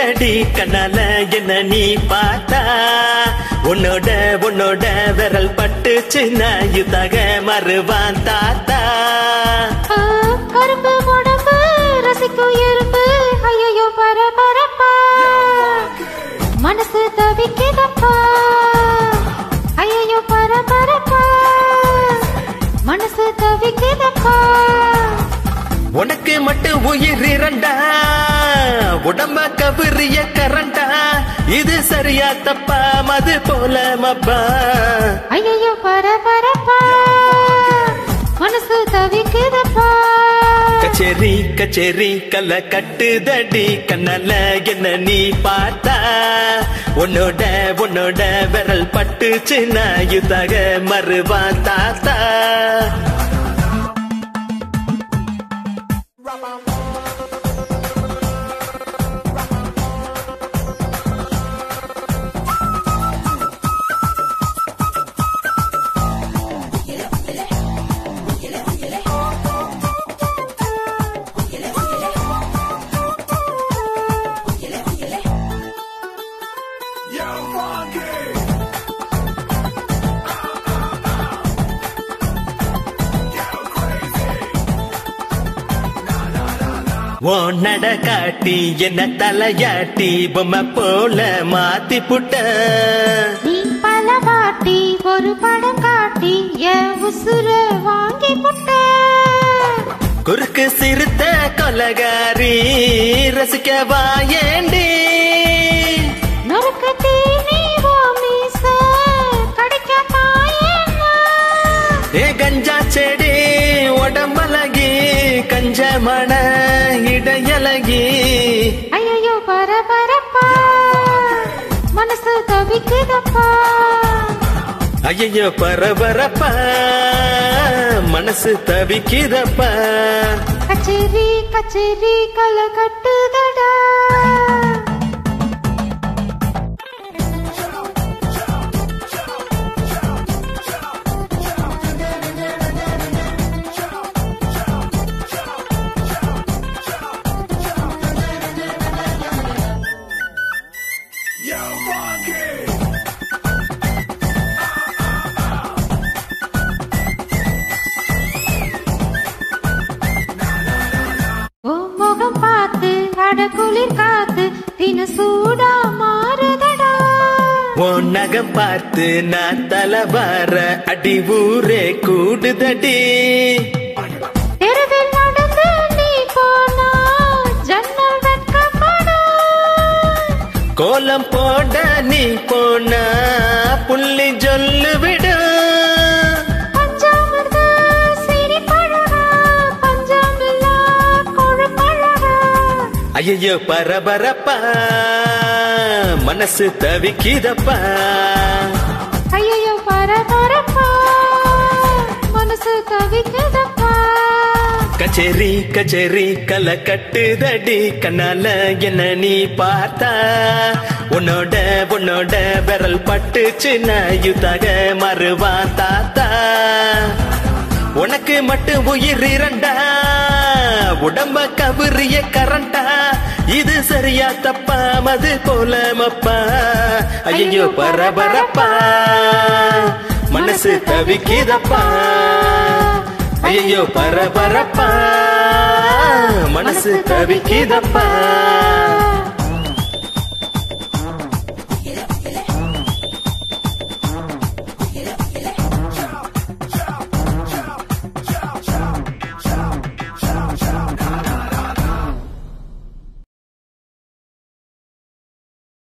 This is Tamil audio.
கட்டுதடி கண்ணால என்ன நீ பார்த்தா? உன்னோட உன்னோட விரல் பட்டுச்சுன்னா இதாக மறுவான் தாத்தா. கரும்பு உடம்பு ரசிக்கும் எறும்பு ஐயோ பரபரப்பா மனசு தவிக்குதப்பா. ஐயோ பரபரப்பா மனசு தவிக்குதப்பா. உனக்கு மட்டும் உயிர் இரண்டா? உடம்ப கபரிய கரண்டா? இது சரியா தப்பா? மது போல மப்பா? ஐயோ பரபரப்பா மனசு தவிக்குதப்பா. கச்சேரி கச்சேரி கல்ல கட்டுதடி. கண்ணால என்ன நீ பார்த்தா? உன்னோட உன்னோட விரல் பட்டுச்சுன்னா இதாக மறுவான் தாத்தா. உன் நட காட்டி என்ன தலையாட்டி பொம்மை போல மாத்தி புட்ட. நீ பல வாட்டி ஒரு படம் காட்டி என் உசுர வாங்கி புட்ட. குறுக்கு சிறுத்த கொலகாரி ரசிக்க வாயேண்டி. ஓ கஞ்சா செடி உடம்பலகி கஞ்ச மண. இடையலகி ஐயோ பரபரப்பா மனசு தவிக்குதப்பா ஐயோ பரபரப்பா மனசு தவிக்குதப்பா கச்சேரி கச்சேரி களை கட்டுதடா நகம் பார்த்து நான் தலை வார அடி ஊரே கூடுதடி. கோலம் போட நீ போனா புள்ளி சொல்லு ஐயோ பரபரப்பா. மனசு தவிக்குதப்பா. ஐயோ பரபரப்பா. மனசு தவிக்குதப்பா. கச்சேரி கச்சேரி கல கட்டுதடி. கண்ணால என்ன நீ பார்த்தா? உன்னோட உன்னோட விரல் பட்டுச்சுன்னா யுத்தாக மறுவான் தாத்தா. உனக்கு மட்டும் உயிர் இரண்டா? உடம்ப கபரிய கரண்டா? இது சரியா தப்பா? மது போலமப்பா ஐயோ பரபரப்பா மனசு தவிக்கிதப்பா? ஐயோ பரபரப்பா மனசு தவிக்கிதப்பா?